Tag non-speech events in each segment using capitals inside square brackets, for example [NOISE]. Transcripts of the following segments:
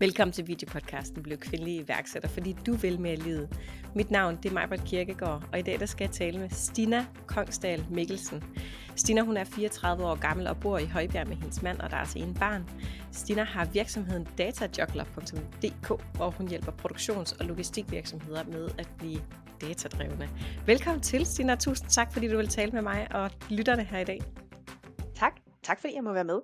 Velkommen til videopodcasten Bliv kvindelig iværksætter, fordi du vil mere livet. Mit navn det er Majbert Kirkegaard, og i dag der skal jeg tale med Stina Kongsdal Mikkelsen. Stina hun er 34 år gammel og bor i Højbjerg med hendes mand og deres ene barn. Stina har virksomheden datajuggler.dk, hvor hun hjælper produktions- og logistikvirksomheder med at blive datadrevne. Velkommen til, Stina. Tusind tak, fordi du vil tale med mig og lytterne her i dag. Tak. Tak fordi jeg må være med.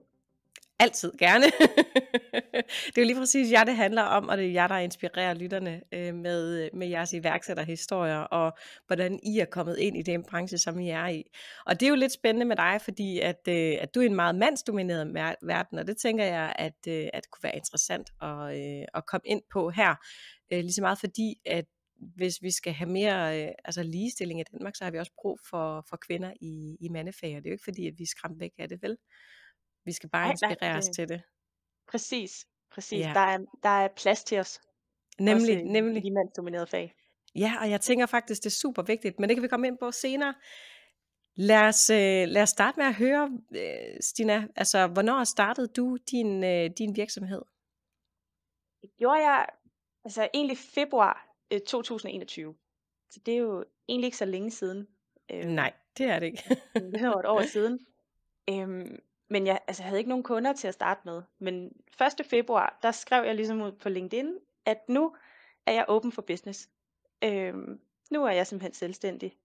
Altid gerne. [LAUGHS] det er jo lige præcis jer, det handler om, og det er jer, der inspirerer lytterne øh, med, øh, med jeres iværksætterhistorier, og hvordan I er kommet ind i den branche, som I er i. Og det er jo lidt spændende med dig, fordi at, øh, at du er en meget mandsdomineret verden, og det tænker jeg, at, øh, at kunne være interessant at, øh, at komme ind på her. Øh, lige så meget fordi, at hvis vi skal have mere øh, altså ligestilling i Danmark, så har vi også brug for, for kvinder i, i mandefag, og det er jo ikke fordi, at vi er skræmt væk af det, vel? Vi skal bare inspireres til det. Præcis, præcis. Ja. Der, er, der er plads til os. Nemlig, også nemlig. I de mandsdominerede fag. Ja, og jeg tænker faktisk, det er super vigtigt, men det kan vi komme ind på senere. Lad os, øh, lad os starte med at høre, øh, Stina, altså hvornår startede du din, øh, din virksomhed? Det gjorde jeg altså egentlig februar øh, 2021. Så det er jo egentlig ikke så længe siden. Øh, Nej, det er det ikke. det er et år siden. [LAUGHS] Øhm, men jeg altså, havde ikke nogen kunder til at starte med. Men 1. februar, der skrev jeg ligesom ud på LinkedIn, at nu er jeg open for business. Øhm, nu er jeg simpelthen selvstændig.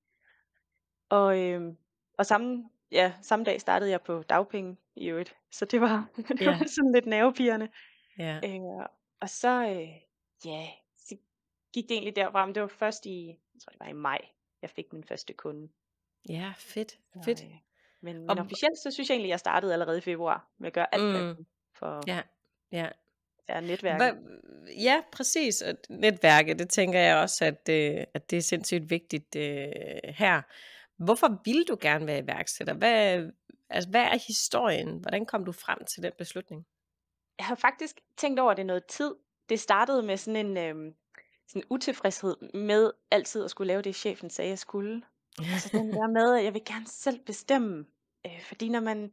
Og, øhm, og samme, ja, samme dag startede jeg på dagpenge i øvrigt. Så det var, [LAUGHS] det var sådan lidt nervepirrende. Ja. Øh, og så, øh, ja, så gik det egentlig derfra. Men det var først i, jeg tror det var i maj, jeg fik min første kunde. Ja, fedt, fedt. Så, øh, men, men og, officielt, så synes jeg egentlig, at jeg startede allerede i februar med at gøre alt mm. for ja, ja. Ja, netværket. Hva, ja, præcis. Og netværket, det tænker jeg også, at, øh, at det er sindssygt vigtigt øh, her. Hvorfor vil du gerne være iværksætter? Hvad, altså, hvad er historien? Hvordan kom du frem til den beslutning? Jeg har faktisk tænkt over det noget tid. Det startede med sådan en øh, sådan utilfredshed med altid at skulle lave det, chefen sagde, jeg skulle. Altså den [LAUGHS] der med, at jeg vil gerne selv bestemme. Øh, fordi når man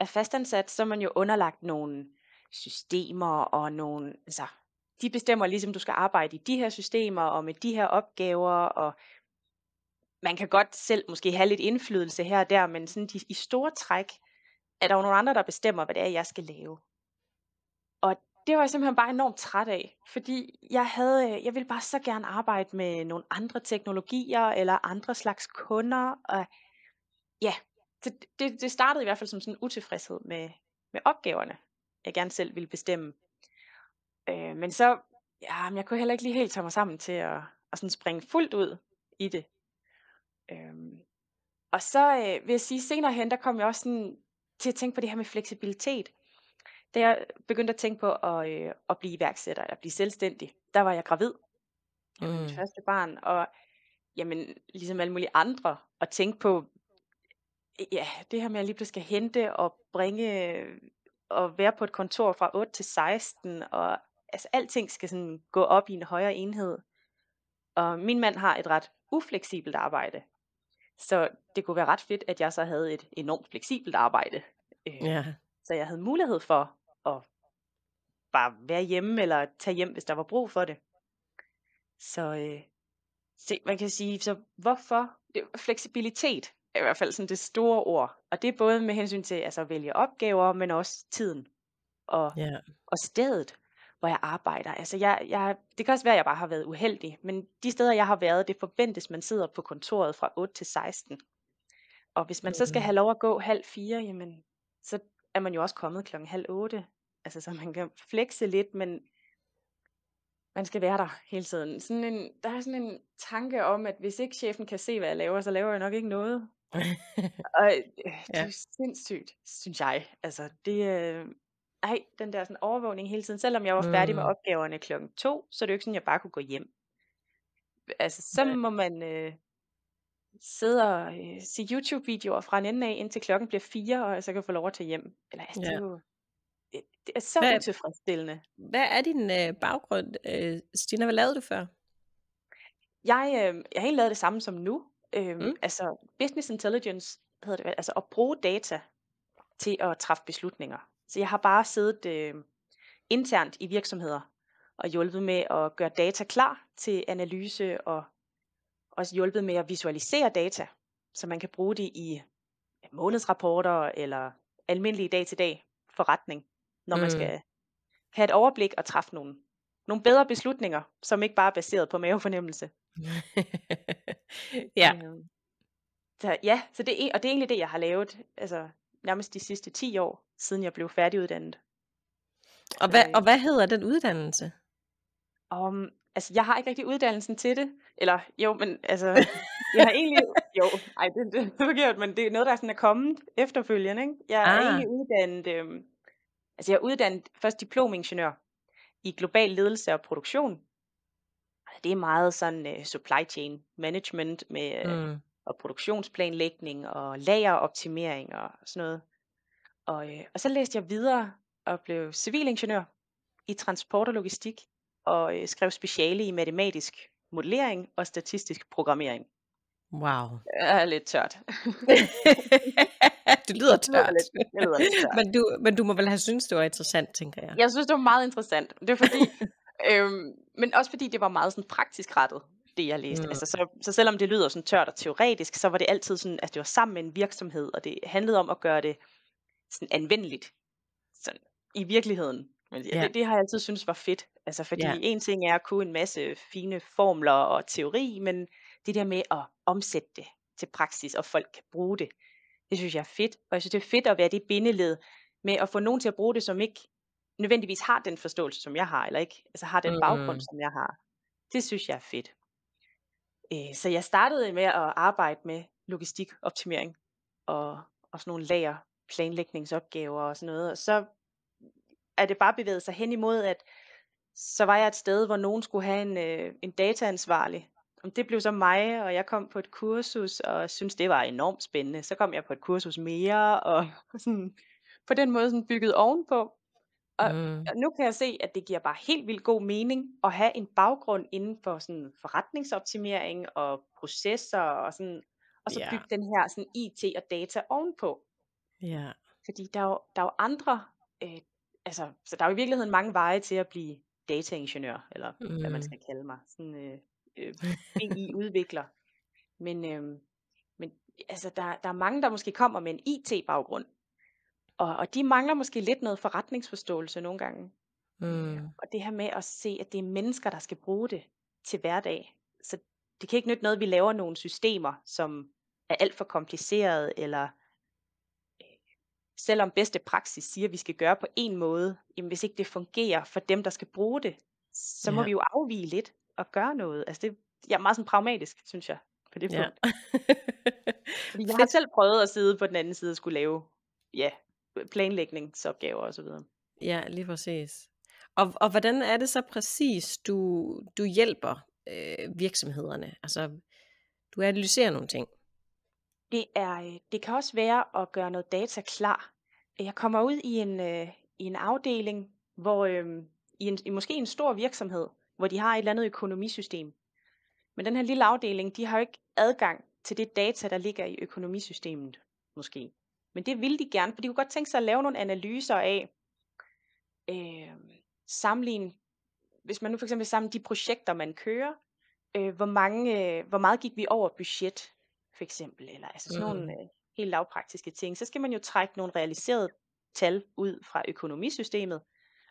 er fastansat, så er man jo underlagt nogle systemer og nogle, altså de bestemmer ligesom, du skal arbejde i de her systemer og med de her opgaver, og man kan godt selv måske have lidt indflydelse her og der, men sådan de, i store træk er der jo nogle andre, der bestemmer, hvad det er, jeg skal lave. Og det var jeg simpelthen bare enormt træt af, fordi jeg havde, øh, jeg ville bare så gerne arbejde med nogle andre teknologier eller andre slags kunder, og ja, det, det, det startede i hvert fald som sådan en utilfredshed med, med opgaverne, jeg gerne selv ville bestemme. Øh, men så, ja, jeg kunne heller ikke lige helt tage mig sammen til at, at sådan springe fuldt ud i det. Øh, og så øh, vil jeg sige, senere hen, der kom jeg også sådan til at tænke på det her med fleksibilitet da jeg begyndte at tænke på at, øh, at blive iværksætter, eller blive selvstændig, der var jeg gravid. Jeg var mit Mm. første barn, og jamen, ligesom alle mulige andre, at tænke på, ja, det her med at lige pludselig skal hente og bringe, og være på et kontor fra 8 til 16, og altså alting skal sådan gå op i en højere enhed. Og min mand har et ret ufleksibelt arbejde, så det kunne være ret fedt, at jeg så havde et enormt fleksibelt arbejde. Øh, Ja. så jeg havde mulighed for at bare være hjemme eller tage hjem, hvis der var brug for det. Så, øh, se, man kan sige, så hvorfor? Det, fleksibilitet er i hvert fald sådan det store ord. Og det er både med hensyn til altså, at vælge opgaver, men også tiden og, Ja. og stedet, hvor jeg arbejder. Altså, jeg, jeg, det kan også være, at jeg bare har været uheldig, men de steder, jeg har været, det forventes, man sidder på kontoret fra 8 til 16. Og hvis man så skal Mm. have lov at gå halv fire, jamen, så er man jo også kommet klokken halv otte. Altså, så man kan flexe lidt, men man skal være der hele tiden. Sådan en, der er sådan en tanke om, at hvis ikke chefen kan se, hvad jeg laver, så laver jeg nok ikke noget. Og [LAUGHS] øh, det Ja. er jo sindssygt, synes jeg. Altså, det øh, ej, den der sådan overvågning hele tiden. Selvom jeg var færdig med Mm. opgaverne klokken to, så er det jo ikke sådan, at jeg bare kunne gå hjem. Altså, så Nej. må man øh, sidde og øh, se YouTube-videoer fra en ende af, indtil klokken bliver fire, og så kan få lov at tage hjem. Eller, altså, det, Ja. er jo, det, det er så Hvad, utilfredsstillende. hvad er din øh, baggrund, øh, Stina? Hvad lavede du før? Jeg, øh, jeg har egentlig lavet det samme som nu. Øh, Mm. altså business intelligence hedder det, altså at bruge data til at træffe beslutninger. Så jeg har bare siddet øh, internt i virksomheder og hjulpet med at gøre data klar til analyse og også hjulpet med at visualisere data, så man kan bruge det i månedsrapporter eller almindelige dag-til-dag forretning, når man Mm. skal have et overblik og træffe nogle, nogle bedre beslutninger, som ikke bare er baseret på mavefornemmelse. [LAUGHS] Ja. Øhm, så ja, så det er, og det er egentlig det, jeg har lavet, altså nærmest de sidste 10 år, siden jeg blev færdiguddannet. Og hvad øh, og hvad hedder den uddannelse? om, altså jeg har ikke rigtig uddannelsen til det, eller jo, men altså, jeg har egentlig, [LAUGHS] jo, ej, det, det er forkert, men det er noget, der sådan er kommet efterfølgende, ikke? Jeg er Ah. egentlig uddannet, øhm, altså jeg er uddannet først diplomingeniør i global ledelse og produktion. Det er meget sådan uh, supply chain management med uh, Mm. og produktionsplanlægning og lageroptimering og sådan noget. Og, øh, og så læste jeg videre og blev civilingeniør i transport og logistik og øh, skrev speciale i matematisk modellering og statistisk programmering. Wow. Det er lidt tørt. [LAUGHS] det lyder Det lyder tørt. lidt, det lyder lidt tørt. men, du, men du må vel have syntes, det var interessant, tænker jeg. Jeg synes, det var meget interessant. Det er fordi, [LAUGHS] øhm, men også fordi det var meget sådan praktisk rettet, det jeg læste. Mm. Altså, så, så selvom det lyder sådan tørt og teoretisk, så var det altid sådan, at det var sammen med en virksomhed, og det handlede om at gøre det sådan anvendeligt sådan, i virkeligheden. Men ja. Det, det har jeg altid synes var fedt. Altså, fordi ja. en ting er at kunne en masse fine formler og teori, men det der med at omsætte det til praksis, og folk kan bruge det, det synes jeg er fedt. Og jeg synes, det er fedt at være det bindeled med at få nogen til at bruge det, som ikke nødvendigvis har den forståelse, som jeg har, eller ikke altså har den baggrund, Mm. som jeg har. Det synes jeg er fedt. Øh, så jeg startede med at arbejde med logistikoptimering og, og sådan nogle lager planlægningsopgaver og sådan noget. Og så er det bare bevæget sig hen imod, at så var jeg et sted, hvor nogen skulle have en, øh, en dataansvarlig. Om det blev så mig, og jeg kom på et kursus, og synes det var enormt spændende. Så kom jeg på et kursus mere, og [LAUGHS] sådan, på den måde sådan bygget ovenpå. Og, Mm. og nu kan jeg se, at det giver bare helt vildt god mening at have en baggrund inden for sådan forretningsoptimering og processer og sådan, og så Ja. bygge den her sådan IT og data ovenpå. Ja. Fordi der er jo, der er jo andre, øh, altså, så der er jo i virkeligheden mange veje til at blive dataingeniør, eller mm. hvad man Mm. skal kalde mig, sådan øh, øh, BI-udvikler. Men, øh, men altså, der, der er mange, der måske kommer med en IT-baggrund, og, og de mangler måske lidt noget forretningsforståelse nogle gange. Øh, Mm. og det her med at se, at det er mennesker, der skal bruge det til hverdag. Så det kan ikke nytte noget, at vi laver nogle systemer, som er alt for komplicerede, eller selvom bedste praksis siger, at vi skal gøre på en måde, jamen hvis ikke det fungerer for dem, der skal bruge det, så må Ja. vi jo afvige lidt og gøre noget. Altså det, jeg er meget sådan pragmatisk, synes jeg, på det Ja. punkt. [LAUGHS] Fordi jeg har selv prøvet at sidde på den anden side og skulle lave ja, planlægningsopgaver og så videre. Ja, lige præcis. Og, og hvordan er det så præcis, du, du hjælper øh, virksomhederne? Altså, du analyserer nogle ting. Det, er, øh, det kan også være at gøre noget data klar. Jeg kommer ud i en, øh, i en afdeling, hvor øh, i, en, i måske en stor virksomhed, hvor de har et eller andet økonomisystem. Men den her lille afdeling, de har jo ikke adgang til det data, der ligger i økonomisystemet, måske. Men det vil de gerne, for de kunne godt tænke sig at lave nogle analyser af, øh, sammenligne, hvis man nu for eksempel sammenligne de projekter, man kører, øh, hvor, mange, øh, hvor meget gik vi over budget, for eksempel, eller altså sådan nogle Mm. øh, helt lavpraktiske ting, så skal man jo trække nogle realiserede tal ud fra økonomisystemet,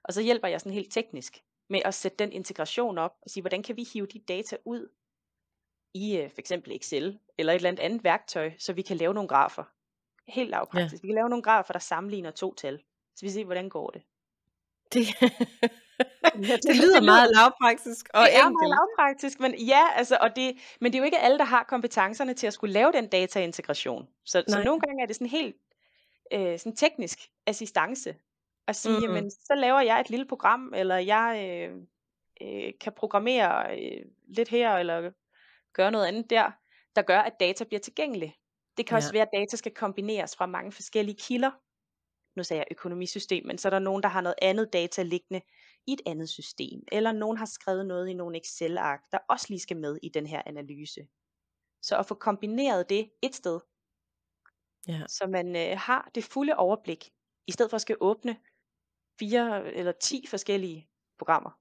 og så hjælper jeg sådan helt teknisk med at sætte den integration op, og sige, hvordan kan vi hive de data ud i øh, for eksempel Excel, eller et eller andet andet værktøj, så vi kan lave nogle grafer. Helt Ja. lavpraktisk. Vi kan lave nogle grafer, der sammenligner to tal, så vi ser, hvordan går det. Det, [LAUGHS] Ja, det lyder meget lavpraktisk og det er meget enkelt. lavpraktisk, men ja, altså, og det, men det er jo ikke alle, der har kompetencerne til at skulle lave den dataintegration. Så, så nogle gange er det sådan helt øh, sådan teknisk assistance. At sige, Mm. jamen, så laver jeg et lille program, eller jeg øh, øh, kan programmere øh, lidt her, eller gøre noget andet der, der gør, at data bliver tilgængelig. Det kan Ja. også være, at data skal kombineres fra mange forskellige kilder. Nu sagde jeg økonomisystem, men så er der nogen, der har noget andet data liggende i et andet system, eller nogen har skrevet noget i nogle Excel-ark, der også lige skal med i den her analyse. Så at få kombineret det et sted, Ja. så man øh, har det fulde overblik, i stedet for at skal åbne fire eller ti forskellige programmer.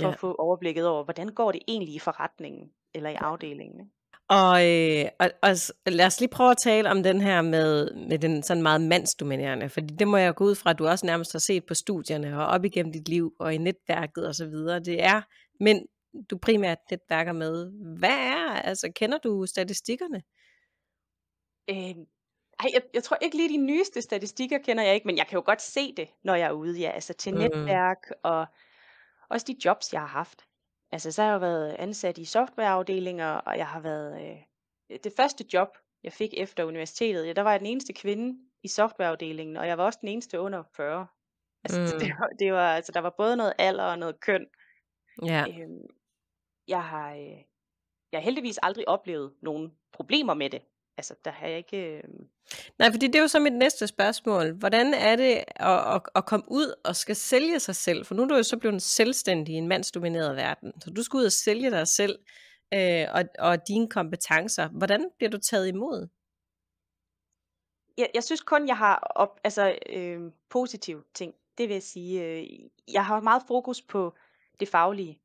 for Ja. at få overblikket over, hvordan går det egentlig i forretningen eller i afdelingen. Og, øh, og, og lad os lige prøve at tale om den her med, med den sådan meget mandsdominerende, fordi det må jeg gå ud fra, at du også nærmest har set på studierne og op igennem dit liv og i netværket og så videre. Det er mænd, du primært netværker med. Hvad er, altså kender du statistikkerne? Øh, ej, jeg, jeg tror ikke lige de nyeste statistikker kender jeg ikke, men jeg kan jo godt se det, når jeg er ude, ja, altså til Mm. netværk og også de jobs, jeg har haft. Altså, så har jeg jo været ansat i softwareafdelinger, og jeg har været... Øh, det første job, jeg fik efter universitetet, ja, der var jeg den eneste kvinde i softwareafdelingen, og jeg var også den eneste under 40. Altså, [LAUGHS] mm. det, var, det var, altså, der var både noget alder og noget køn. Ja, Øhm, jeg har, øh, jeg har heldigvis aldrig oplevet nogen problemer med det. Altså, der har jeg ikke... Øh, nej, fordi det er jo så mit næste spørgsmål. Hvordan er det at, at, at komme ud og skal sælge sig selv? For nu er du jo så blevet selvstændig i en mandsdomineret verden, så du skal ud og sælge dig selv øh, og, og dine kompetencer. Hvordan bliver du taget imod? jeg, jeg synes kun, jeg har op, altså, øh, positive ting. Det vil jeg sige. Øh, jeg har meget fokus på det faglige.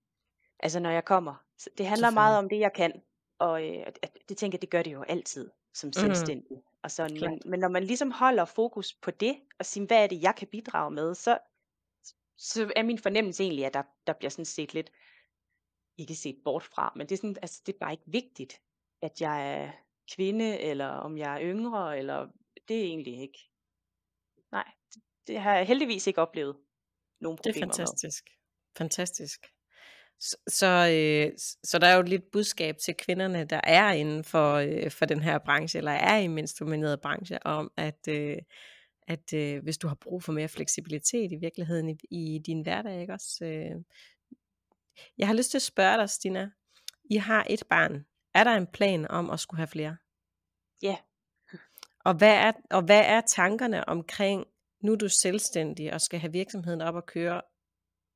Altså når jeg kommer. Det handler meget om det, jeg kan. Og øh, det tænker jeg, det gør det jo altid som Mm, selvstændig. Og sådan. klart. Men, men når man ligesom holder fokus på det, og siger, hvad er det, jeg kan bidrage med, så, så er min fornemmelse egentlig, at der, der bliver sådan set lidt, ikke set bort fra, men det er, sådan, altså, det er bare ikke vigtigt, at jeg er kvinde, eller om jeg er yngre, eller det er egentlig ikke. Nej, det, det har jeg heldigvis ikke oplevet nogen Det er problemer med. fantastisk. Så, så, øh, så der er jo et lidt budskab til kvinderne, der er inden for, øh, for den her branche, eller er i mindst domineret branche, om at, øh, at øh, hvis du har brug for mere fleksibilitet i virkeligheden i, i din hverdag, ikke også? Øh, jeg har lyst til at spørge dig, Stina. I har et barn. Er der en plan om at skulle have flere? Ja, Og hvad er, og hvad er tankerne omkring, nu er du selvstændig og skal have virksomheden op at køre,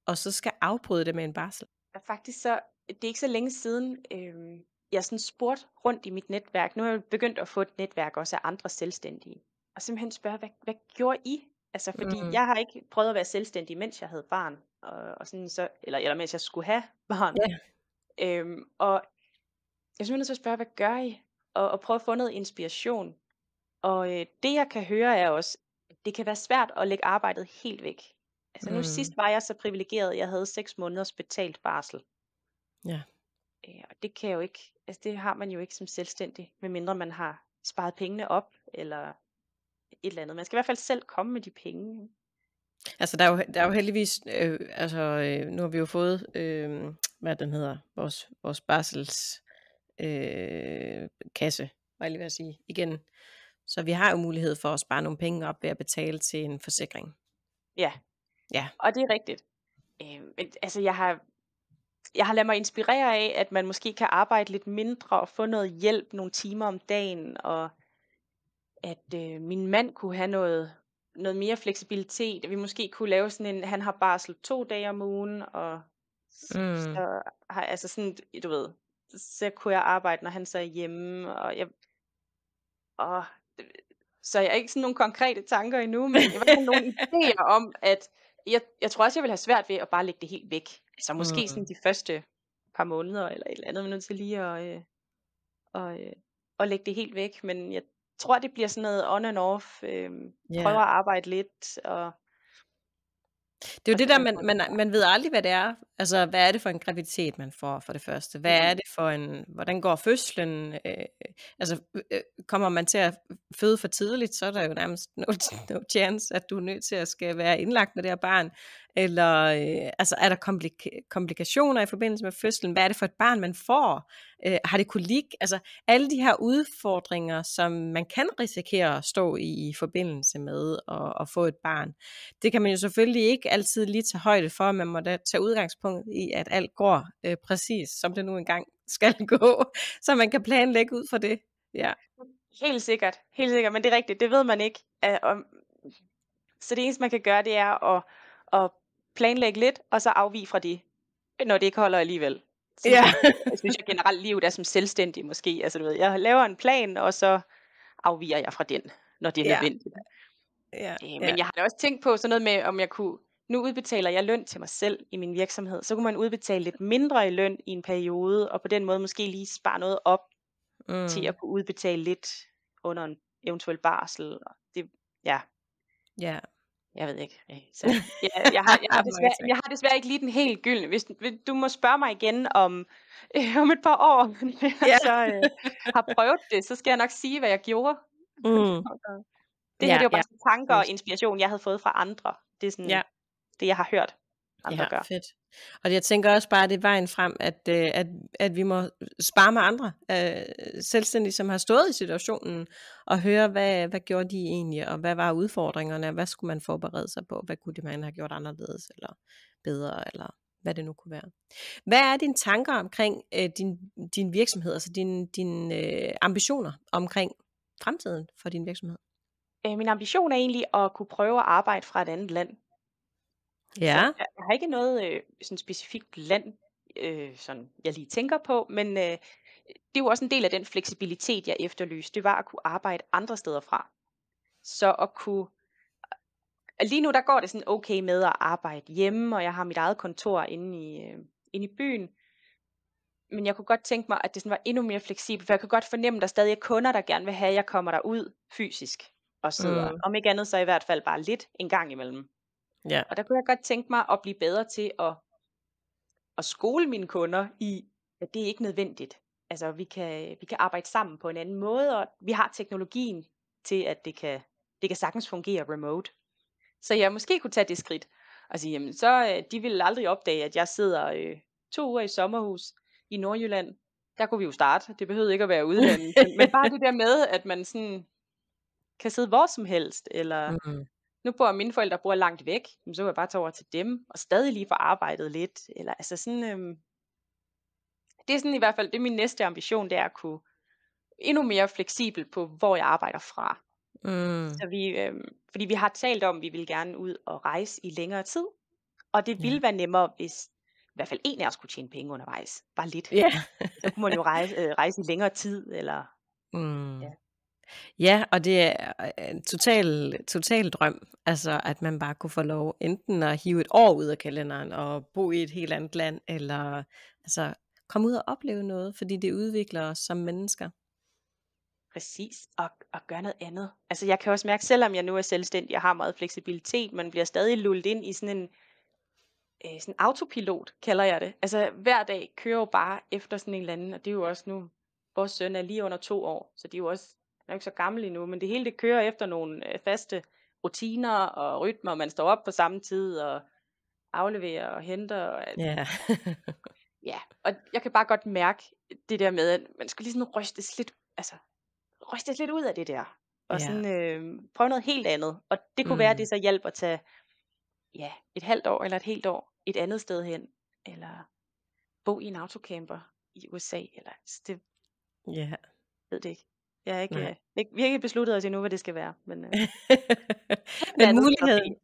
og så skal afbryde det med en barsel? Faktisk så, det er ikke så længe siden, øh, jeg sådan spurgte rundt i mit netværk. Nu er jeg begyndt at få et netværk også af andre selvstændige. Og simpelthen spørge, hvad, hvad gjorde I? Altså fordi Mm. jeg har ikke prøvet at være selvstændig, mens jeg havde barn. Og, og sådan så, eller, eller mens jeg skulle have barn. Ja. Øhm, og jeg synes, at spørge, hvad gør I? Og, og prøve at få noget inspiration. Og øh, det jeg kan høre er også, det kan være svært at lægge arbejdet helt væk. Altså nu Mm. sidst var jeg så privilegeret, jeg havde seks måneders betalt barsel. Ja. Øh, og det kan jo ikke, altså det har man jo ikke som selvstændig, medmindre man har sparet pengene op, eller et eller andet. Man skal i hvert fald selv komme med de penge. Altså, der er jo, der er jo heldigvis, øh, altså, øh, nu har vi jo fået, øh, hvad den hedder, vores, vores barsels øh, kasse, var jeg lige ved at sige, igen. Så vi har jo mulighed for at spare nogle penge op ved at betale til en forsikring. Ja, Ja. og det er rigtigt. Øh, men altså jeg har, jeg har ladet mig inspirere af, at man måske kan arbejde lidt mindre og få noget hjælp nogle timer om dagen, og at øh, min mand kunne have noget, noget mere fleksibilitet, at vi måske kunne lave sådan en, han har barsel to dage om ugen, og Mm. så har altså sådan, du ved, så kunne jeg arbejde, når han så er hjemme, og jeg, og, så jeg har ikke sådan nogle konkrete tanker endnu, men hvert fald nogle [LAUGHS] idéer om, at jeg, jeg tror også, jeg vil have svært ved at bare lægge det helt væk. Så måske Mm. sådan de første par måneder, eller et eller andet, men til lige at, øh, og, øh, at lægge det helt væk. Men jeg tror, det bliver sådan noget on and off. Øh, Ja. prøver at arbejde lidt, og, Det er jo det der, man, man, man ved aldrig, hvad det er. Altså, hvad er det for en graviditet, man får for det første? Hvad er Mm. det for en, hvordan går fødslen? Øh, altså, øh, kommer man til at føde for tidligt, så er der jo nærmest no, [LAUGHS] no chance, at du er nødt til at skal være indlagt med det her barn. Eller øh, altså, er der komplik- komplikationer i forbindelse med fødslen? Hvad er det for et barn, man får? Øh, har det kolik? Altså, alle de her udfordringer, som man kan risikere at stå i i forbindelse med at, at få et barn. Det kan man jo selvfølgelig ikke altid lige tage højde for, man må da tage udgangspunkt i, at alt går øh, præcis, som det nu engang skal [LAUGHS] gå, så man kan planlægge ud for det. Ja. Helt sikkert, helt sikkert, men det er rigtigt, det ved man ikke. Øh, så det eneste, man kan gøre, det er at, at planlægge lidt, og så afvige fra det, når det ikke holder alligevel. Så Ja. jeg synes jeg generelt livet er som selvstændig måske. Altså du ved, jeg laver en plan, og så afviger jeg fra den, når det er Ja. nødvendigt. ja, Øh, ja. men jeg har da også tænkt på sådan noget med, om jeg kunne nu udbetaler jeg løn til mig selv i min virksomhed, så kunne man udbetale lidt mindre i løn i en periode, og på den måde måske lige spare noget op mm. til at kunne udbetale lidt under en eventuel barsel. Og det, ja. Ja. Jeg ved ikke. Så, [LAUGHS] ja, jeg, har, jeg, har desværre, jeg har desværre ikke lige den helt gyldne. Hvis, du må spørge mig igen om, [LAUGHS] øh, om et par år, når jeg så øh, har prøvet det, så skal jeg nok sige, hvad jeg gjorde. Mm. Det her, ja, det var bare ja. tanker og inspiration, jeg havde fået fra andre. Det er sådan, ja. det, jeg har hørt andre ja, gør. fedt. Og jeg tænker også bare, at det er vejen frem, at, øh, at, at vi må spare med andre øh, selvstændige, som har stået i situationen, og høre, hvad, hvad gjorde de egentlig, og hvad var udfordringerne, hvad skulle man forberede sig på, hvad kunne man have gjort anderledes, eller bedre, eller hvad det nu kunne være. Hvad er dine tanker omkring øh, din, din virksomhed, altså dine din, øh, ambitioner omkring fremtiden for din virksomhed? Øh, min ambition er egentlig at kunne prøve at arbejde fra et andet land. Ja. Jeg, jeg har ikke noget øh, sådan specifikt land, øh, sådan jeg lige tænker på, men øh, det er jo også en del af den fleksibilitet, jeg efterlyste. Det var at kunne arbejde andre steder fra. Så at kunne... Lige nu der går det sådan okay med at arbejde hjemme, og jeg har mit eget kontor inde i, øh, inde i byen. Men jeg kunne godt tænke mig, at det sådan var endnu mere fleksibelt, for jeg kan godt fornemme, at der stadig er kunder, der gerne vil have, at jeg kommer derud fysisk og sidder. Mm. Om ikke andet, så i hvert fald bare lidt en gang imellem. Ja. Og der kunne jeg godt tænke mig at blive bedre til at, at skole mine kunder i, at det er ikke nødvendigt. Altså, vi kan, vi kan arbejde sammen på en anden måde, og vi har teknologien til, at det kan, det kan sagtens fungere remote. Så jeg måske kunne tage det skridt og sige, jamen, så øh, de vil aldrig opdage, at jeg sidder øh, to uger i sommerhus i Nordjylland. Der kunne vi jo starte. Det behøvede ikke at være udlandet. men, men bare det der med, at man sådan kan sidde hvor som helst, eller mm. Nu bor mine forældre bor langt væk, så kan jeg bare tage over til dem, og stadig lige få arbejdet lidt, eller altså sådan, øhm, det er sådan i hvert fald, det er min næste ambition, det er at kunne endnu mere fleksibel på, hvor jeg arbejder fra. Mm. Så vi, øhm, fordi vi har talt om, at vi vil gerne ud og rejse i længere tid, og det ville ja. være nemmere, hvis i hvert fald en af os kunne tjene penge undervejs. Bare lidt. Yeah. så kunne man jo rejse, øh, rejse i længere tid, eller mm. ja. Ja, og det er øh, en total, total drøm, altså at man bare kunne få lov enten at hive et år ud af kalenderen og bo i et helt andet land, eller altså komme ud og opleve noget, fordi det udvikler os som mennesker. Præcis, og, og gøre noget andet. Altså jeg kan også mærke, selvom jeg nu er selvstændig og har meget fleksibilitet, man bliver stadig lullet ind i sådan en øh, sådan autopilot, kalder jeg det. Altså hver dag kører jo bare efter sådan en eller anden, og det er jo også nu, vores søn er lige under to år, så det er jo også er ikke så gammel endnu, men det hele det kører efter nogle øh, faste rutiner og rytmer. Man står op på samme tid og afleverer og henter. Og, ja. [LAUGHS] ja, og jeg kan bare godt mærke det der med, at man skal lige sådan rystes lidt, altså, rystes lidt ud af det der. Og ja. sådan øh, prøve noget helt andet. Og det kunne mm. være, at det så hjælper at tage ja, et halvt år eller et helt år et andet sted hen. Eller bo i en autocamper i USA. Eller, det, ja. ved det ikke. Jeg er ikke, øh, ikke, vi har ikke besluttet os endnu, hvad det skal være. Men, øh, [LAUGHS] men muligheden,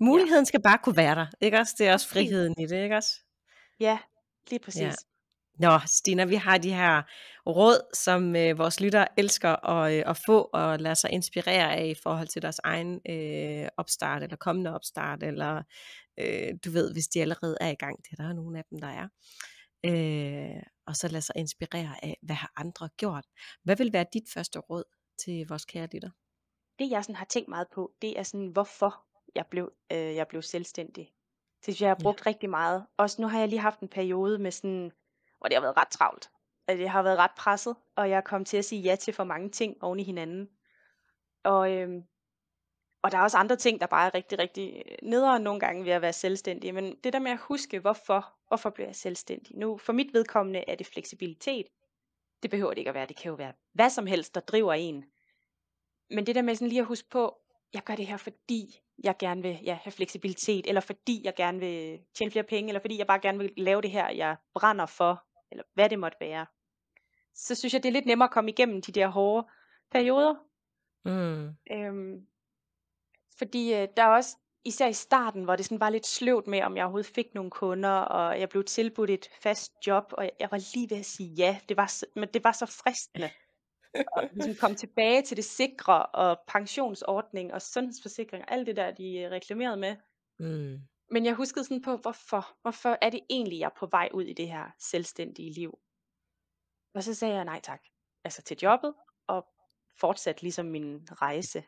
muligheden ja. skal bare kunne være der. Ikke også? Det er også friheden i det, ikke også? Ja, lige præcis. Ja. Nå, Stina, vi har de her råd, som øh, vores lytter elsker at, øh, at få og lade sig inspirere af i forhold til deres egen øh, opstart, eller kommende opstart, eller øh, du ved, hvis de allerede er i gang, det er der nogle af dem, der er. Øh, og så lade sig inspirere af, hvad har andre gjort. Hvad vil være dit første råd til vores kære lytter? Det jeg sådan har tænkt meget på, det er sådan, hvorfor jeg blev, øh, jeg blev selvstændig. Det synes jeg, har brugt ja. rigtig meget. Også nu har jeg lige haft en periode med sådan, hvor det har været ret travlt. At jeg har været ret presset, og jeg er kommet til at sige ja til for mange ting oven i hinanden. Og, øhm, og der er også andre ting, der bare er rigtig, rigtig øh, nederen nogle gange ved at være selvstændig. Men det der med at huske, hvorfor, hvorfor bliver jeg selvstændig? Nu, for mit vedkommende er det fleksibilitet. Det behøver det ikke at være. Det kan jo være hvad som helst, der driver en. Men det der med sådan lige at huske på, jeg gør det her, fordi jeg gerne vil ja, have fleksibilitet, eller fordi jeg gerne vil tjene flere penge, eller fordi jeg bare gerne vil lave det her, jeg brænder for, eller hvad det måtte være. Så synes jeg, det er lidt nemmere at komme igennem de der hårde perioder. Mm. Øhm, fordi øh, der er også, især i starten, hvor det sådan var lidt sløvt med, om jeg overhovedet fik nogle kunder, og jeg blev tilbudt et fast job, og jeg var lige ved at sige ja. Det var så, men det var så fristende. og ligesom komme tilbage til det sikre, og pensionsordning, og sundhedsforsikring, og alt det der, de øh, reklamerede med. Mm. Men jeg huskede sådan på, hvorfor? Hvorfor er det egentlig, jeg er på vej ud i det her selvstændige liv? Og så sagde jeg nej tak. Altså til jobbet, og fortsat ligesom min rejse.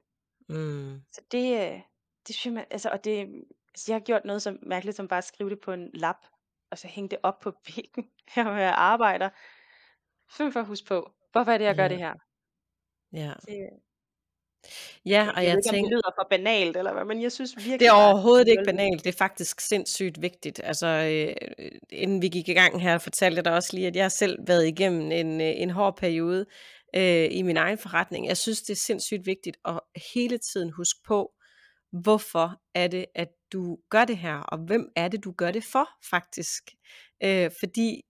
Mm. Så det, øh, det synes jeg, altså, og det, altså jeg har gjort noget så mærkeligt, som bare at skrive det på en lap, og så hænge det op på [LAUGHS] væggen, her hvor jeg arbejder. Sådan for at huske på, hvorfor er det, jeg gør Ja. det her? Ja. Det, Ja, jeg og jeg ikke, om det tænker, lyder for banalt, eller hvad, men jeg synes virkelig det er overhovedet ikke banalt. Det er faktisk sindssygt vigtigt. Altså, øh, inden vi gik i gang her, fortalte jeg dig også lige, at jeg har selv været igennem en, øh, en hård periode øh, i min egen forretning. Jeg synes, det er sindssygt vigtigt at hele tiden huske på, hvorfor er det, at du gør det her, og hvem er det, du gør det for, faktisk. Øh, fordi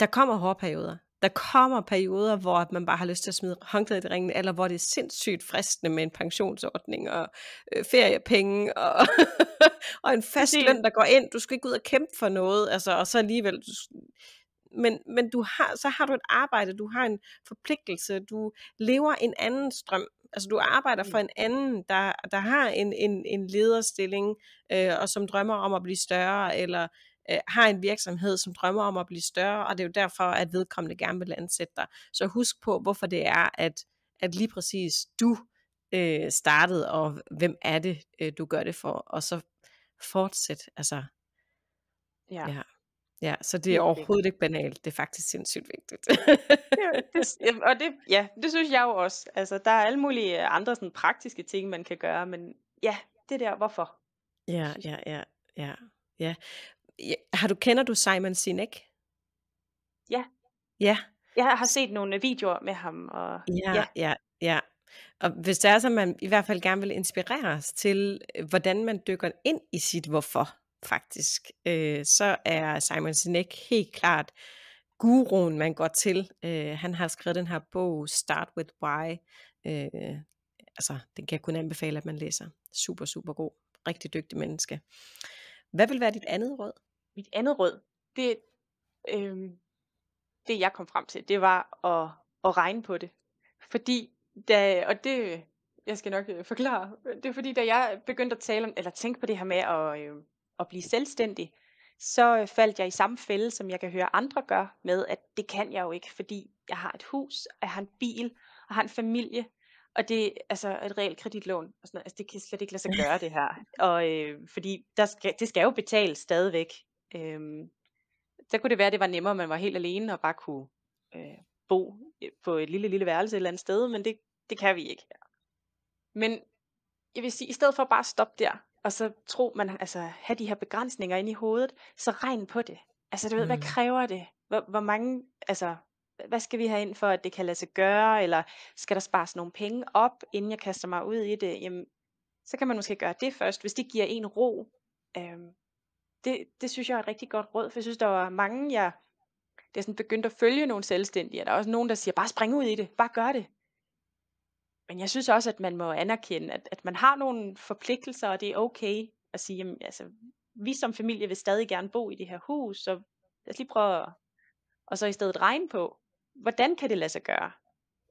der kommer hårde perioder. Der kommer perioder, hvor at man bare har lyst til at smide håndklædet i ringen, eller hvor det er sindssygt fristende med en pensionsordning og øh, feriepenge og, [LAUGHS] og en fast løn, der går ind. Du skal ikke ud og kæmpe for noget, altså, og så alligevel... Du, men, men du har, så har du et arbejde, du har en forpligtelse, du lever en anden strøm. Altså du arbejder for Mm. en anden, der, der har en, en, en lederstilling, øh, og som drømmer om at blive større, eller øh, har en virksomhed, som drømmer om at blive større, og det er jo derfor, at vedkommende gerne vil ansætte dig. Så husk på, hvorfor det er, at, at lige præcis du øh, startede, og hvem er det, øh, du gør det for, og så fortsæt. Altså, Ja, ja. Ja, så det er overhovedet ikke banalt. Det er faktisk sindssygt vigtigt. Det, det, ja, og det, ja, det synes jeg jo også. Altså, der er alle mulige øh, andre sådan praktiske ting, man kan gøre, men ja, det der, hvorfor, ja, ja, ja, ja, ja. ja. Har du, kender du Simon Sinek? Ja, Ja, jeg har set nogle øh, videoer med ham, og ja, ja, ja, ja. Og hvis det er så, man i hvert fald gerne vil inspireres til, øh, hvordan man dykker ind i sit hvorfor, faktisk, øh, så er Simon Sinek helt klart guruen, man går til. Øh, han har skrevet den her bog, Start With Why. Øh, altså, den kan jeg kun anbefale, at man læser. Super, super god. Rigtig dygtig menneske. Hvad vil være dit andet råd? mit andet råd, det, øh, det jeg kom frem til, det var at, at regne på det. Fordi, da, og det, jeg skal nok øh, forklare, det er fordi, da jeg begyndte at tale om, eller tænke på det her med at, øh, at blive selvstændig, så øh, faldt jeg i samme fælde, som jeg kan høre andre gør, med at det kan jeg jo ikke, fordi jeg har et hus, og jeg har en bil, og har en familie, og det er altså et reelt kreditlån. Og sådan noget. Altså, det kan slet ikke lade sig gøre det her. Og, øh, fordi der skal, det skal jo betales stadigvæk. Øhm, så kunne det være, at det var nemmere, at man var helt alene og bare kunne øh, bo øh, på et lille, lille værelse et eller andet sted, men det, det kan vi ikke. Men jeg vil sige, i stedet for bare at stoppe der, og så tro, man altså have de her begrænsninger inde i hovedet, så regn på det. Altså du ved, hvad Mm. kræver det? Hvor, hvor mange, altså, hvad skal vi have ind for, at det kan lade sig gøre, eller skal der spares nogle penge op, inden jeg kaster mig ud i det? Jamen, så kan man måske gøre det først, hvis det giver en ro. Øhm, det, det synes jeg er et rigtig godt råd, for jeg synes, der var mange, jeg det er sådan begyndt at følge nogle selvstændige, der er også nogen, der siger, bare spring ud i det, bare gør det. Men jeg synes også, at man må anerkende, at, at man har nogle forpligtelser, og det er okay at sige, jamen, altså, vi som familie vil stadig gerne bo i det her hus, så lad os lige prøve at, og så i stedet regne på, hvordan kan det lade sig gøre?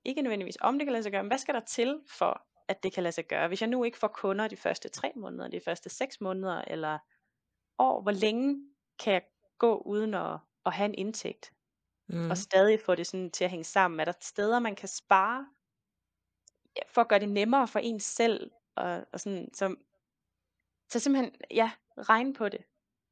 Ikke nødvendigvis om det kan lade sig gøre, men hvad skal der til for, at det kan lade sig gøre? Hvis jeg nu ikke får kunder de første tre måneder, de første seks måneder, eller år, hvor længe kan jeg gå uden at, at have en indtægt? Mm. og stadig få det sådan til at hænge sammen? Er der steder, man kan spare for at gøre det nemmere for en selv? Og, og sådan, så, så simpelthen, ja, regne på det.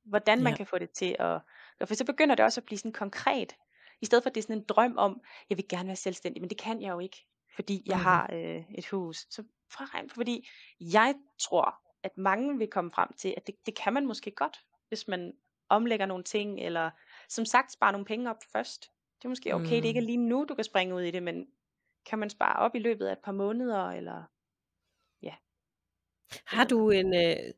Hvordan man Ja. kan få det til at... og For så begynder det også at blive sådan konkret. I stedet for at det er sådan en drøm om, jeg vil gerne være selvstændig, men det kan jeg jo ikke, fordi jeg Mhm. har øh, et hus. Så regne på, fordi jeg tror, at mange vil komme frem til, at det, det kan man måske godt, hvis man omlægger nogle ting, eller som sagt spare nogle penge op først. Det er måske okay, det ikke er Mm. lige nu, du kan springe ud i det, men kan man spare op i løbet af et par måneder, eller ja, Har du en... Øh,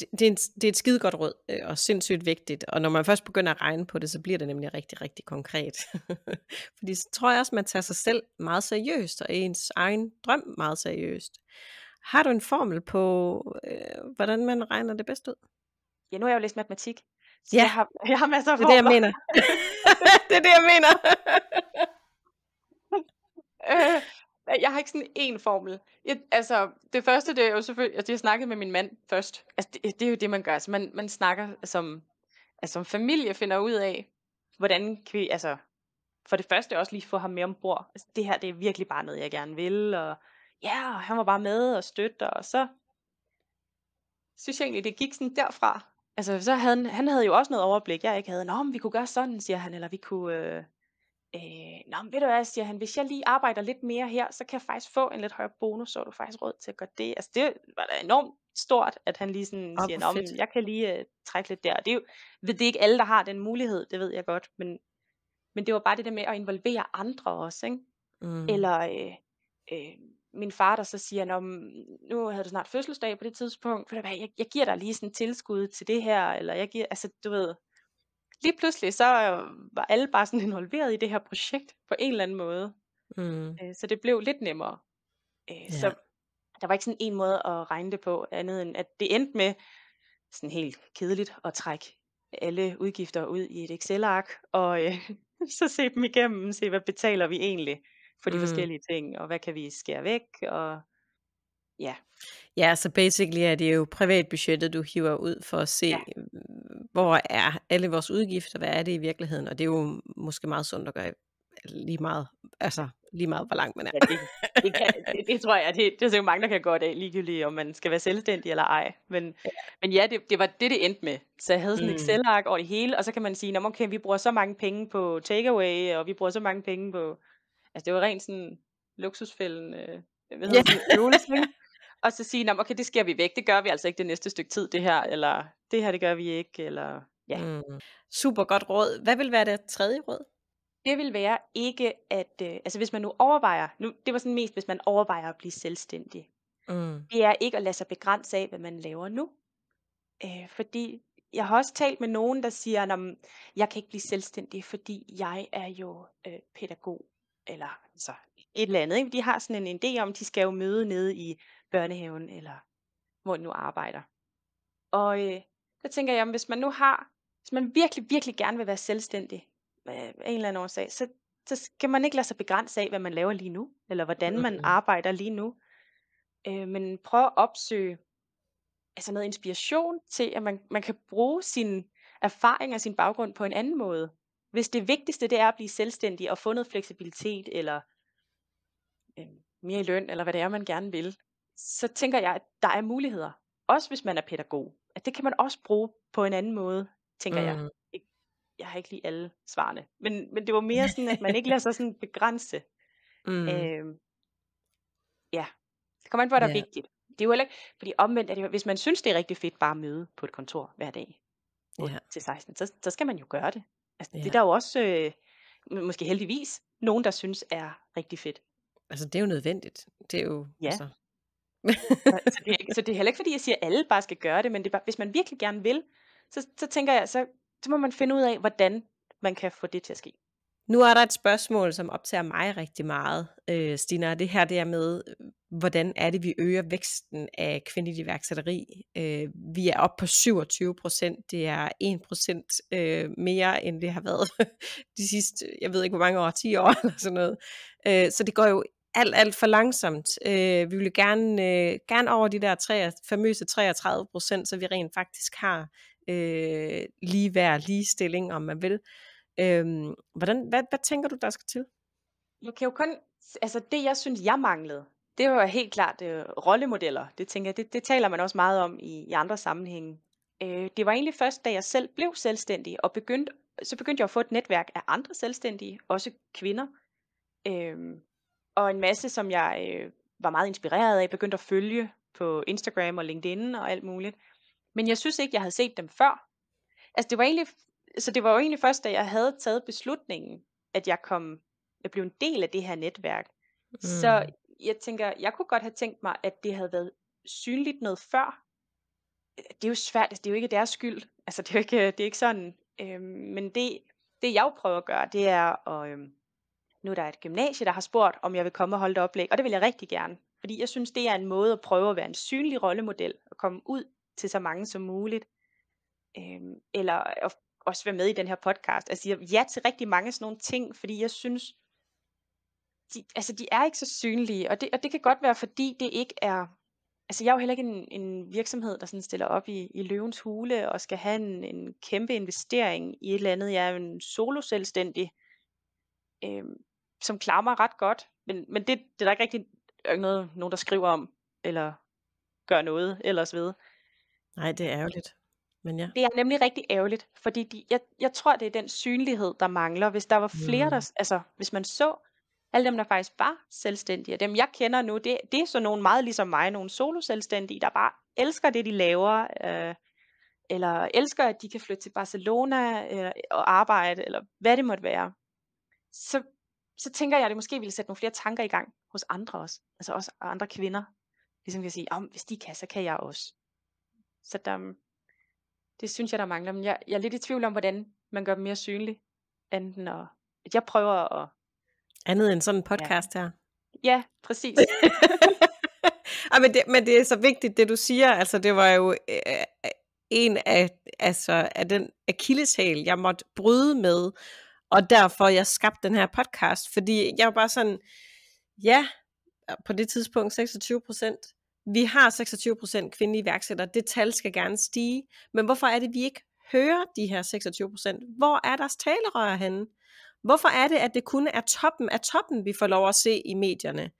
det, det, er en det er et skide godt råd, øh, og sindssygt vigtigt. Og når man først begynder at regne på det, så bliver det nemlig rigtig, rigtig konkret. [LAUGHS] Fordi så tror jeg også, man tager sig selv meget seriøst, og ens egen drøm meget seriøst. Har du en formel på, øh, hvordan man regner det bedst ud? ja, nu har jeg jo læst matematik, så Ja. jeg, har, [LAUGHS] jeg har masser af Det er det, jeg mener. [LAUGHS] det er det, jeg mener øh, Jeg har ikke sådan en formel. Jeg, altså, det første, det er jo selvfølgelig, at jeg snakkede med min mand først. Altså, det, det er jo det, man gør. Altså, man, man snakker øh, som, altså, som familie, finder ud af, hvordan kan vi, altså, for det første også lige få ham med ombord. Altså, det her, det er virkelig bare noget, jeg gerne vil, og ja, og han var bare med og støtte, og så synes jeg egentlig, det gik sådan derfra. Altså, så havde han, han havde jo også noget overblik, jeg ikke havde. Nå, men vi kunne gøre sådan, siger han, eller vi kunne, øh, øh, nå, men ved du hvad, siger han, hvis jeg lige arbejder lidt mere her, så kan jeg faktisk få en lidt højere bonus, så er du faktisk råd til at gøre det. Altså, det var da enormt stort, at han lige sådan Åh, siger, men jeg kan lige øh, trække lidt der. Det er jo, ved det er ikke alle, der har den mulighed, det ved jeg godt, men, men det var bare det der med at involvere andre også, ikke? Mm. Eller øh, øh, min far, der så siger, Nå, nu havde du snart fødselsdag på det tidspunkt, for jeg, jeg giver dig lige sådan tilskud til det her, eller jeg giver, altså du ved, lige pludselig så øh, var alle bare sådan [LAUGHS] involveret i det her projekt på en eller anden måde, Mm. øh, så det blev lidt nemmere. Øh, Ja. Så der var ikke sådan en måde at regne det på, andet end at det endte med sådan helt kedeligt at trække alle udgifter ud i et Excel-ark, og øh, [LAUGHS] så se dem igennem, se hvad betaler vi egentlig for de Mm. forskellige ting, og hvad kan vi skære væk, og ja, Ja, så basically er det jo privatbudgettet, du hiver ud for at se, ja, hvor er alle vores udgifter, hvad er det i virkeligheden, og det er jo måske meget sundt at gøre lige meget, altså lige meget, hvor langt man er. ja det, det, kan, det, det tror jeg, det, det er sikkert mange, der kan godt af, ligegyldigt om man skal være selvstændig eller ej, men, Ja. men ja, det, det var det, det endte med, så jeg havde sådan Mm. Excel-ark over det hele, og så kan man sige, okay, vi bruger så mange penge på takeaway, og vi bruger så mange penge på, altså det var rent sådan luksusfælden, øh, hvad hedder øvelse, ikke? Og så sige, "Nå, okay, det skærer vi væk. Det gør vi altså ikke det næste stykke tid, det her. Eller det her, det gør vi ikke. Eller ja. Mm. Super godt råd. Hvad vil være det tredje råd? Det vil være ikke at, øh, altså hvis man nu overvejer, nu, det var sådan mest, hvis man overvejer at blive selvstændig. Mm. Det er ikke at lade sig begrænse af, hvad man laver nu. Øh, fordi jeg har også talt med nogen, der siger, at jeg kan ikke blive selvstændig, fordi jeg er jo øh, pædagog. Eller altså et eller andet. Ikke? De har sådan en idé om, at de skal jo møde nede i børnehaven, eller hvor de nu arbejder. Og øh, der tænker jeg, hvis man nu har, hvis man virkelig, virkelig gerne vil være selvstændig af en eller anden årsag, så, så skal man ikke lade sig begrænse af, hvad man laver lige nu, eller hvordan man arbejder lige nu. Øh, men prøv at opsøge altså noget inspiration til, at man, man kan bruge sin erfaring og sin baggrund på en anden måde. Hvis det vigtigste det er at blive selvstændig og få noget fleksibilitet, eller øh, mere i løn, eller hvad det er, man gerne vil, så tænker jeg, at der er muligheder. Også hvis man er pædagog. At det kan man også bruge på en anden måde, tænker jeg. Mm. Ikke- Jeg har ikke lige alle svarene. Men, men det var [LAUGHS] mere sådan, at man ikke lader sig sådan begrænse. Mm. Øh, ja, det kommer an på, hvad der er Ja. vigtigt. Det er jo heller ikke, fordi omvendt er det hvis man synes, det er rigtig fedt bare at møde på et kontor hver dag, 8 Ja. til 16, så, så skal man jo gøre det. Altså, det Ja. er der jo også, øh, måske heldigvis, nogen, der synes er rigtig fedt. Altså, det er jo nødvendigt. Det er jo, Ja. altså, Øh, så, det er, ikke- så det er heller ikke, fordi jeg siger, at alle bare skal gøre det, men det er bare, hvis man virkelig gerne vil, så, så tænker jeg, så, så må man finde ud af, hvordan man kan få det til at ske. Nu er der et spørgsmål, som optager mig rigtig meget, øh, Stina, det her det er med, hvordan er det, vi øger væksten af kvindeligt iværksætteri? Øh, vi er oppe på 27 procent, det er 1 procent øh, mere, end det har været [LAUGHS] de sidste, jeg ved ikke hvor mange år, 10 år eller sådan noget. Øh, så det går jo alt, alt for langsomt. Øh, vi vil gerne, øh, gerne over de der tre, famøse 33 procent, så vi rent faktisk har øh, ligeværd, ligestilling, om man vil. Øh, hvordan, hvad, hvad tænker du, der skal til? Nu kan jo kun, altså det jeg synes, jeg manglede, det var helt klart øh, rollemodeller. Det tænker jeg, det, det taler man også meget om i, i andre sammenhænge. Øh, det var egentlig først, da jeg selv blev selvstændig, og begyndte, så begyndte jeg at få et netværk af andre selvstændige, også kvinder. Øh, og en masse, som jeg øh, var meget inspireret af, begyndte at følge på Instagram og LinkedIn og alt muligt. Men jeg synes ikke, jeg havde set dem før. Altså det var egentlig, så det var jo egentlig først, da jeg havde taget beslutningen, at jeg kom, jeg blev en del af det her netværk. Mm. Så jeg tænker, jeg kunne godt have tænkt mig, at det havde været synligt noget før. Det er jo svært, altså, det er jo ikke deres skyld. Altså det er jo ikke, det er ikke sådan. Øhm, men det, det jeg jo prøver at gøre, det er at, øhm, nu er der et gymnasie, der har spurgt, om jeg vil komme og holde et oplæg, og det vil jeg rigtig gerne. Fordi jeg synes, det er en måde at prøve at være en synlig rollemodel, og komme ud til så mange som muligt. Øhm, eller at også være med i den her podcast. Altså jeg ja til rigtig mange sådan nogle ting, fordi jeg synes, de, altså de er ikke så synlige, og det, og det kan godt være, fordi det ikke er, altså jeg er jo heller ikke en, en virksomhed, der sådan stiller op i, i løvens hule, og skal have en, en kæmpe investering i et eller andet. Jeg er jo en solo selvstændig, øh, som klarer mig ret godt, men, men det, det er der ikke rigtig noget, nogen, der skriver om, eller gør noget ellers ved. Nej, det er ærgerligt. Men ja. Det er nemlig rigtig ærgerligt, fordi de, jeg, jeg tror, det er den synlighed, der mangler. Hvis der var flere, Mm. der, altså hvis man så alle dem, der faktisk var selvstændige, og dem jeg kender nu, det, det er så nogen meget ligesom mig, nogle solo-selvstændige, der bare elsker det, de laver, øh, eller elsker, at de kan flytte til Barcelona øh, og arbejde, eller hvad det måtte være. Så, så tænker jeg, at det måske ville sætte nogle flere tanker i gang hos andre også, altså også andre kvinder, ligesom kan sige, om hvis de kan, så kan jeg også. Så der, det synes jeg, der mangler. Men jeg, jeg er lidt i tvivl om, hvordan man gør dem mere synlige. Andet end at, at jeg prøver at... Andet end sådan en podcast her. Ja, præcis. [LAUGHS] Ej, men, det, men det er så vigtigt, det du siger. Altså, det var jo øh, en af, altså, af den akilleshæl, jeg måtte bryde med, og derfor jeg skabte den her podcast, fordi jeg var bare sådan, ja, på det tidspunkt 26 procent. Vi har 26 procent kvindelige iværksættere. Det tal skal gerne stige. Men hvorfor er det, vi ikke hører de her 26 procent? Hvor er deres talerør henne? Hvorfor er det, at det kun er toppen af toppen, vi får lov at se i medierne?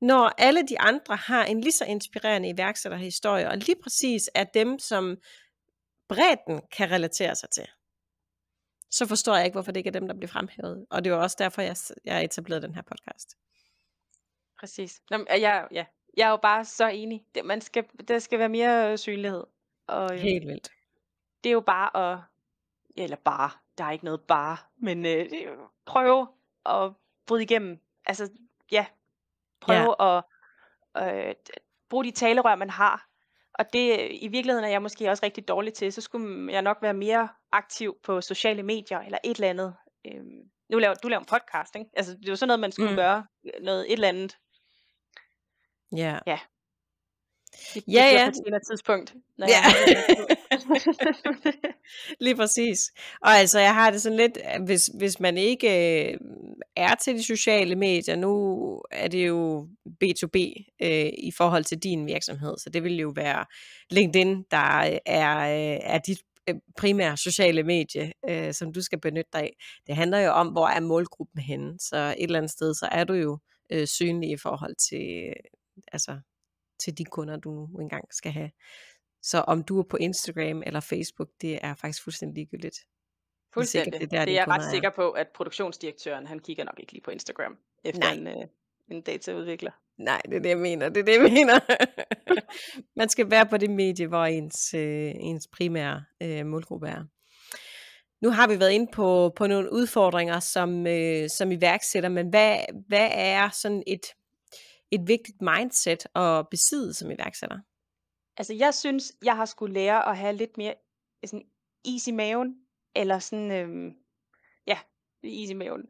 Når alle de andre har en lige så inspirerende iværksætterhistorie, og lige præcis er dem, som bredden kan relatere sig til, så forstår jeg ikke, hvorfor det ikke er dem, der bliver fremhævet. Og det var også derfor, jeg, jeg etablerede den her podcast. præcis. Nå, jeg, ja, jeg er jo bare så enig. Det, man skal, der skal være mere synlighed. Og, øh, Helt vildt. det er jo bare at, eller bare, der er ikke noget bare, men øh, prøve at bryde igennem. Altså, ja, prøve ja. at øh, bruge de talerør, man har. Og det i virkeligheden er jeg måske også rigtig dårlig til. Så skulle jeg nok være mere aktiv på sociale medier eller et eller andet. Øhm, nu laver, du laver en podcast, ikke? Altså, det er jo sådan noget, man skulle Mm. gøre. Noget et eller andet. Ja. Ja. Det, det Ja, bliver ja. på et tidspunkt. Når Ja. jeg [LAUGHS] Lige præcis. Og altså, jeg har det sådan lidt, hvis, hvis man ikke øh, er til de sociale medier, nu er det jo B2B øh, i forhold til din virksomhed, så det vil jo være LinkedIn, der er, øh, er dit øh, primære sociale medie, øh, som du skal benytte dig af. Det handler jo om, hvor er målgruppen henne, så et eller andet sted, så er du jo øh, synlig i forhold til, øh, altså, til de kunder, du nu engang skal have. Så om du er på Instagram eller Facebook, det er faktisk fuldstændig ligegyldigt. Fuldstændig. det Det, er der, det er jeg ret er. sikker på, at produktionsdirektøren, han kigger nok ikke lige på Instagram, efter Nej. en, øh, en dataudvikler. Nej, det er det, jeg mener. Det er det, jeg mener. [LAUGHS] Man skal være på det medie, hvor ens, øh, ens primære øh, målgruppe er. Nu har vi været inde på, på nogle udfordringer som, øh, som iværksætter, men hvad, hvad er sådan et, et vigtigt mindset at besidde som iværksætter? Altså, jeg synes, jeg har skulle lære at have lidt mere sådan, is i maven, eller sådan, øhm, ja, is i maven.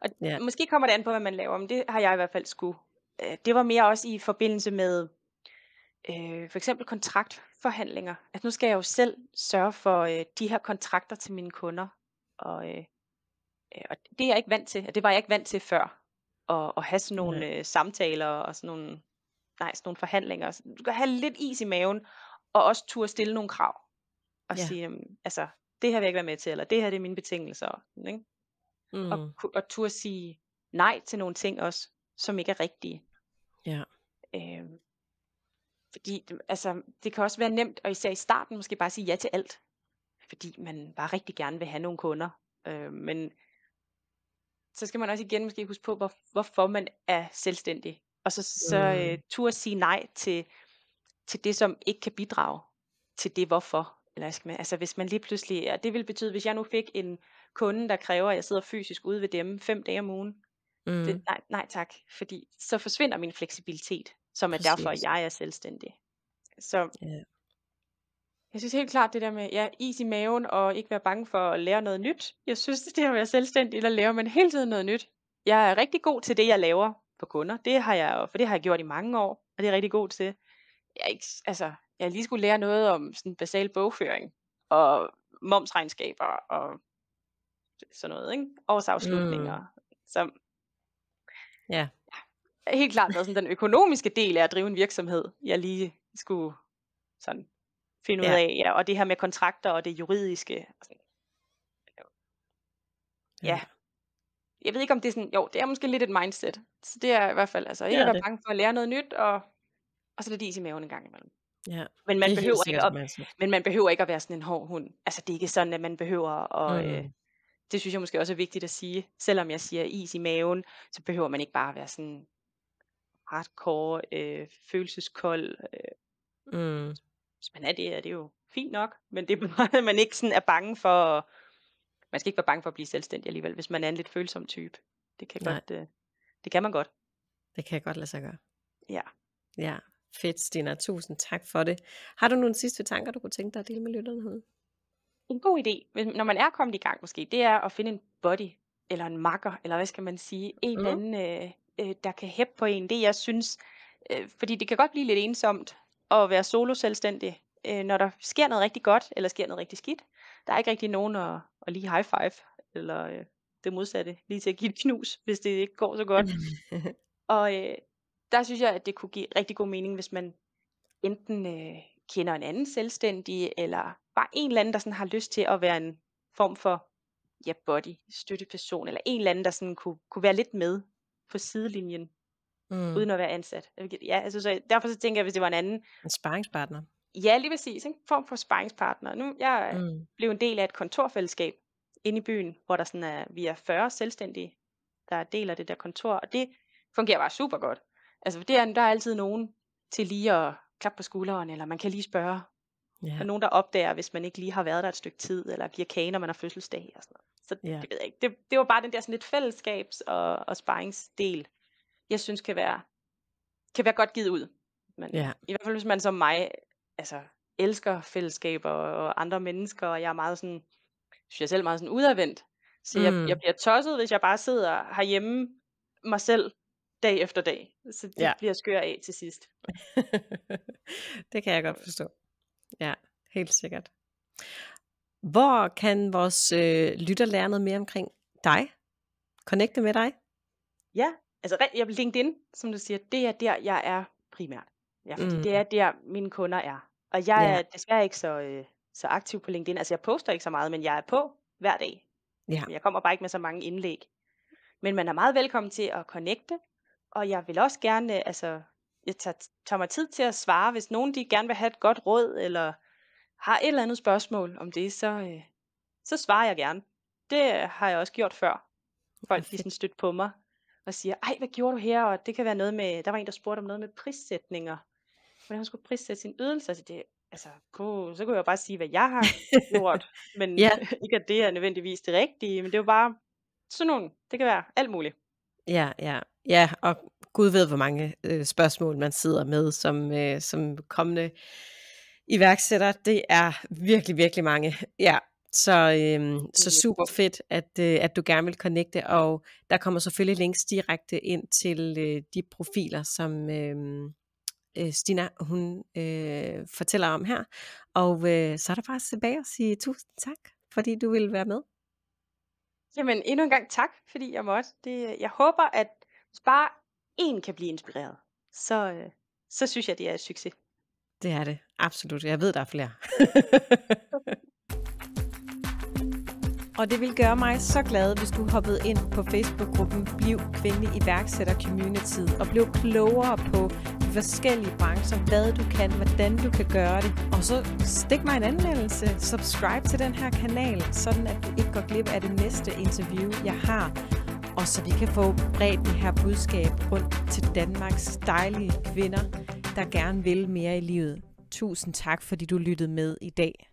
Og Ja. måske kommer det an på, hvad man laver, men det har jeg i hvert fald skulle. Øh, det var mere også i forbindelse med øh, for eksempel kontraktforhandlinger. At nu skal jeg jo selv sørge for øh, de her kontrakter til mine kunder. Og, øh, øh, og det er jeg ikke vant til, og det var jeg ikke vant til før. At, at have sådan nogle øh, samtaler og sådan nogle, nej, sådan nogle forhandlinger. Du kan have lidt is i maven, og også turde stille nogle krav. Og Ja. ja. sige, altså, det her vil jeg ikke være med til, eller det her det er mine betingelser. Ikke? Mm. Og, og turde sige nej til nogle ting også, som ikke er rigtige. Ja. Øhm, fordi altså, det kan også være nemt, og især i starten måske bare sige ja til alt. Fordi man bare rigtig gerne vil have nogle kunder. Øh, men så skal man også igen måske huske på, hvor, hvorfor man er selvstændig. Og så, så øh, Mm. turde sige nej til, til det, som ikke kan bidrage til det hvorfor. Eller skal man, altså hvis man lige pludselig, og det vil betyde, hvis jeg nu fik en kunde, der kræver, at jeg sidder fysisk ude ved dem fem dage om ugen, Mm. det, nej, nej tak, fordi så forsvinder min fleksibilitet, som er derfor, Præcis. jeg er selvstændig. Så Ja. Jeg synes helt klart det der med ja, is i maven og ikke være bange for at lære noget nyt. Jeg synes, det at være selvstændig, der laver man hele tiden noget nyt. Jeg er rigtig god til det, jeg laver for kunder. Det har jeg, for det har jeg gjort i mange år, og det er jeg rigtig god til. Jeg, ikke, altså, jeg lige skulle lære noget om sådan basal bogføring og momsregnskaber og sådan noget, ikke? Årsafslutninger. Mm. Så Ja. helt klart været sådan den økonomiske del af at drive en virksomhed, jeg lige skulle sådan finde ud Ja. af. Ja, og det her med kontrakter og det juridiske. og sådan. Ja. Jeg ved ikke, om det er sådan, jo, det er måske lidt et mindset. Så det er i hvert fald, altså ikke er at være bange for at lære noget nyt, og, og så lidt is i maven en gang imellem. Ja. Men man, er behøver ikke at, mindset. men man behøver ikke at være sådan en hård hund. Altså det er ikke sådan, at man behøver at, Mm. øh, det synes jeg måske også er vigtigt at sige. Selvom jeg siger is i maven, så behøver man ikke bare at være sådan hardcore, øh, følelseskold. Øh, Mm. Hvis man er det, er det jo fint nok. Men det er [LAUGHS] bare, at man ikke sådan er bange for, man skal ikke være bange for at blive selvstændig alligevel, hvis man er en lidt følsom type. Det kan, Nej. godt, øh, det kan man godt. Det kan jeg godt lade sig gøre. Ja. Ja, fedt, Stina. Tusind tak for det. Har du nogle sidste tanker, du kunne tænke dig at dele med lytterne herude? En god idé, når man er kommet i gang måske, det er at finde en body, eller en makker, eller hvad skal man sige, en Mhm. anden, øh, øh, der kan hæppe på en. Det jeg synes, øh, fordi det kan godt blive lidt ensomt at være solo selvstændig, øh, når der sker noget rigtig godt, eller sker noget rigtig skidt. Der er ikke rigtig nogen at, at lige high five, eller øh, det modsatte, lige til at give et knus, hvis det ikke går så godt. Og øh, der synes jeg, at det kunne give rigtig god mening, hvis man enten øh, kender en anden selvstændig, eller bare en eller anden, der sådan har lyst til at være en form for ja, body, støtteperson, eller en eller anden, der sådan kunne, kunne være lidt med på sidelinjen, mm. uden at være ansat. Ja, altså, så derfor så tænker jeg, hvis det var en anden, En sparringspartner. ja lige præcis, en form for sparringspartner. Nu jeg mm. Blev en del af et kontorfællesskab inde i byen, hvor der sådan er, vi er 40 selvstændige, der deler det der kontor, og det fungerer bare super godt. Altså det er, der er altid nogen til lige at klappe på skulderen, eller man kan lige spørge. Der er nogen, der opdager, hvis man ikke lige har været der et stykke tid, eller giver kage, når man har fødselsdag og sådan noget. Så Ja. det ved jeg ikke. Det, det var bare den der sådan lidt fællesskabs- og, og sparringsdel, jeg synes kan være, kan være godt givet ud. Men Ja. i hvert fald hvis man som mig, altså elsker fællesskaber og andre mennesker, og jeg er meget sådan, synes jeg selv meget sådan udadvendt. Så mm. jeg, Mm. jeg bliver tosset, hvis jeg bare sidder herhjemme mig selv dag efter dag. Så det ja. bliver skør af til sidst. [LAUGHS] det kan jeg godt forstå. Ja, helt sikkert. Hvor kan vores øh, lytter lære noget mere omkring dig? Connecte med dig? Ja, altså jeg LinkedIn, som du siger, det er der, jeg er primært. Ja, fordi Mm. det er der, mine kunder er. Og jeg Ja. er desværre ikke så, øh, så aktiv på LinkedIn. Altså jeg poster ikke så meget, men jeg er på hver dag. Ja. Jeg kommer bare ikke med så mange indlæg. Men man er meget velkommen til at connecte, og jeg vil også gerne, altså, jeg tager, tager mig tid til at svare, hvis nogen de gerne vil have et godt råd, eller har et eller andet spørgsmål om det, så, øh, så svarer jeg gerne. Det har jeg også gjort før. Folk de sådan stødt på mig og siger, ej, hvad gjorde du her? Og det kan være noget med, der var en, der spurgte om noget med prissætninger. Hvordan hun skulle prissætte sin ydelse. Altså, det, altså puh, så kunne jeg jo bare sige, hvad jeg har gjort. Men [LAUGHS] Ja. [LAUGHS] ikke at det er nødvendigvis det rigtige, men det er jo bare sådan nogle, det kan være alt muligt. Ja, ja, ja, og Gud ved, hvor mange øh, spørgsmål man sidder med som, øh, som kommende iværksætter. Det er virkelig, virkelig mange. Ja, så, øh, så super fedt, at, øh, at du gerne vil connecte, og der kommer selvfølgelig links direkte ind til øh, de profiler, som øh, øh, Stina hun øh, fortæller om her. Og øh, så er der bare tilbage at sige tusind tak, fordi du ville være med. Jamen endnu en gang tak, fordi jeg måtte. Det, jeg håber, at hvis bare en kan blive inspireret, så, øh, så synes jeg, det er et succes. Det er det, absolut. Jeg ved, der er flere. [LAUGHS] Og det vil gøre mig så glad, hvis du hoppede ind på Facebook-gruppen Bliv Kvindelig Iværksætter Community og blev klogere på de forskellige brancher, hvad du kan, hvordan du kan gøre det. Og så stik mig en anmeldelse, subscribe til den her kanal, sådan at du ikke går glip af det næste interview, jeg har. Og så vi kan få bredt det her budskab rundt til Danmarks dejlige kvinder, der gerne vil mere i livet. Tusind tak, fordi du lyttede med i dag.